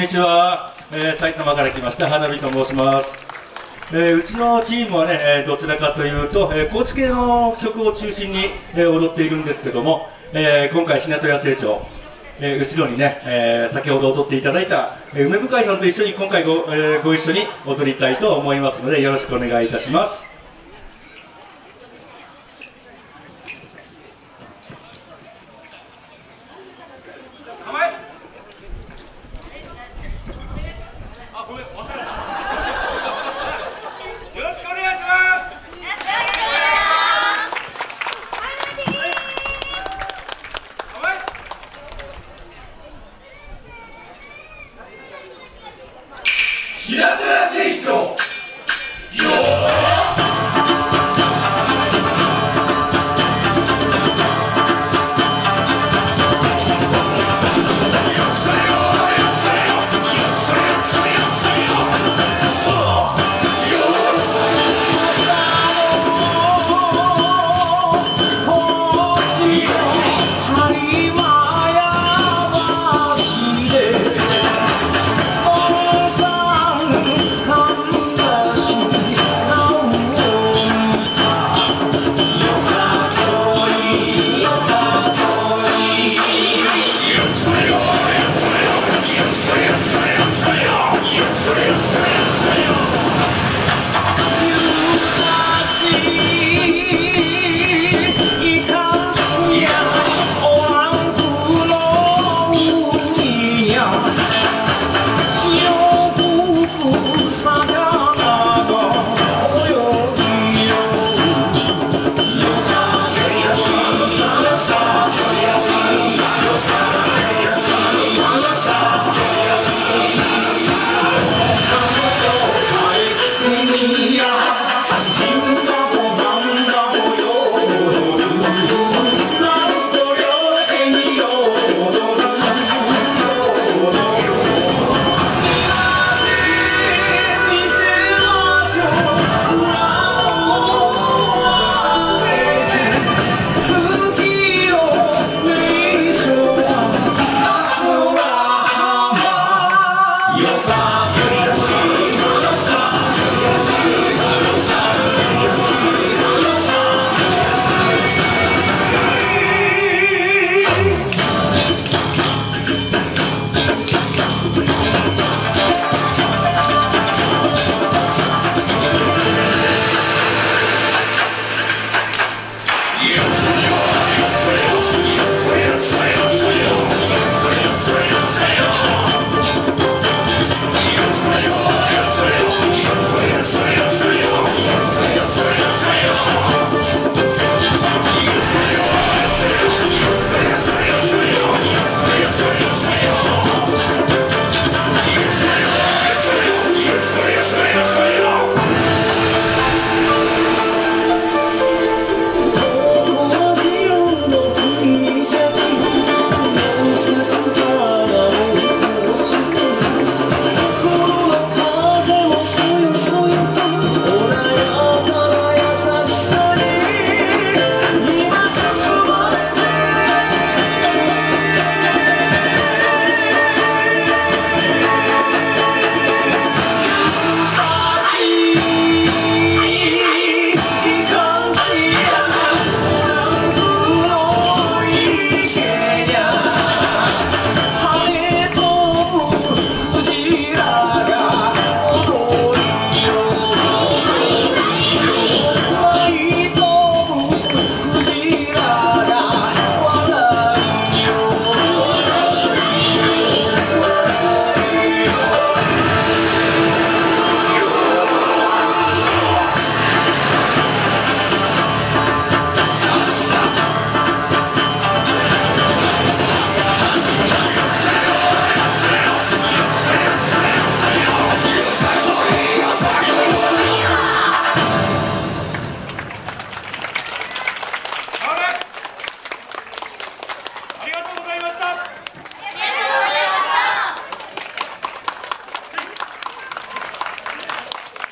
こんにちは、えー、埼玉から来ました花火と申します、えーうちのチームはね、えどちらかというと、え高知系の曲を中心に、え踊っているんですけども、え今回品戸屋成長、え後ろにね、えー先ほど踊っていただいた、え梅向井さんと一緒に今回ご,、えーご一緒に踊りたいと思いますのでよろしくお願いいたします構えあごめん分からないよろしくお願いします構え白倉誠一郎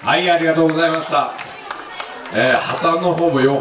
はい、ありがとうございました。えー、旗の方もよ